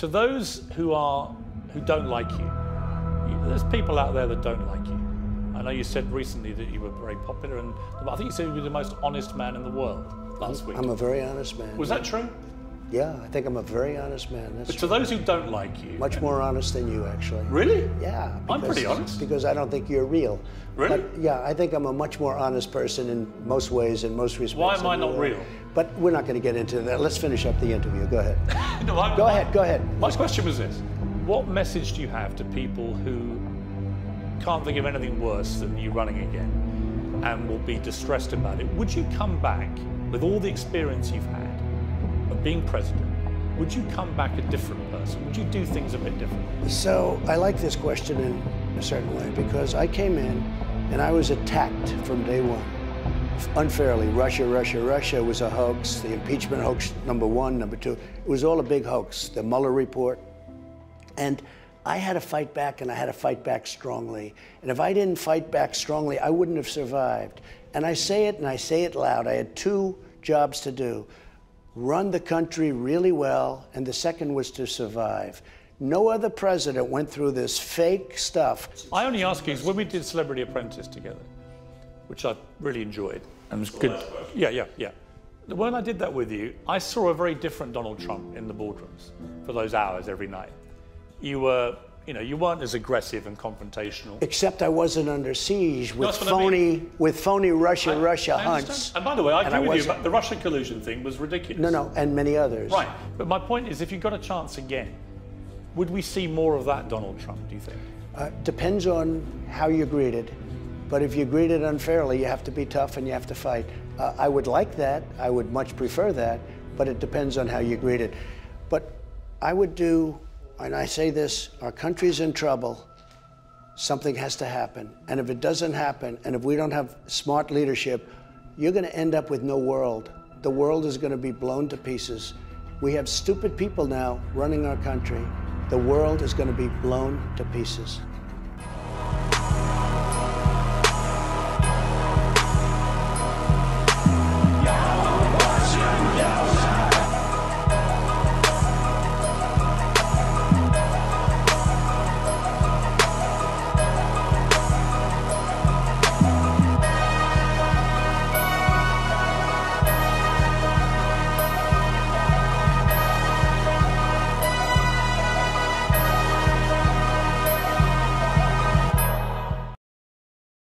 To those who are who don't like you, you, there's people out there that don't like you. I know you said recently that you were very popular, and I think you said you were the most honest man in the world last week. I'm a very honest man. Was that true? Yeah, I think I'm a very honest man. That's But to those who don't like you, much more honest than you, actually. really? Yeah. I'm pretty because- honest. Because I don't think you're real. Really? But yeah, I think I'm a much more honest person in most ways, in most respects. Why am I not real? But we're not going to get into that. Let's finish up the interview. Go ahead. No, I'm- Go ahead. Go ahead. My question was this: What message do you have to people who can't think of anything worse than you running again, and will be distressed about it? Would you come back with all the experience you've had of being president? Would you come back a different person? Would you do things a bit differently? So I like this question in a certain way because I came in and I was attacked from day one unfairly. Russia, Russia, Russia was a hoax. The impeachment hoax, number one, number two. It was all a big hoax. The Mueller report. And I had to fight back, and I had to fight back strongly. And if I didn't fight back strongly, I wouldn't have survived. And I say it, and I say it loud. I had two jobs to do run the country really well, and the second was to survive. No other president went through this fake stuff. I only ask you because when we did Celebrity Apprentice together, which I really enjoyed and was good. Yeah, yeah, yeah. When I did that with you, I saw a very different Donald Trump in the boardrooms for those hours every night. You were, you know, you weren't as aggressive and confrontational. Except I wasn't under siege with what I phony, with phony Russia, I- Russia I understand. hunts. And by the way, I agree I with you. wasn't- But the Russia collusion thing was ridiculous. No, no, and many others. Right. But my point is, if you got a chance again, would we see more of that Donald Trump? Do you think? Uh, depends on how you're greeted. But if you're greeted unfairly, you have to be tough and you have to fight. Uh, I would like that. I would much prefer that. But it depends on how you're greeted. But I would do, and I say this our country's in trouble. Something has to happen. And if it doesn't happen, and if we don't have smart leadership, you're going to end up with no world. The world is going to be blown to pieces. We have stupid people now running our country. The world is going to be blown to pieces.